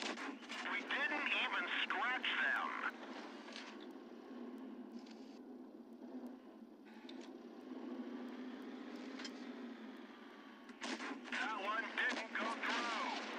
We didn't even scratch them. That one didn't go through.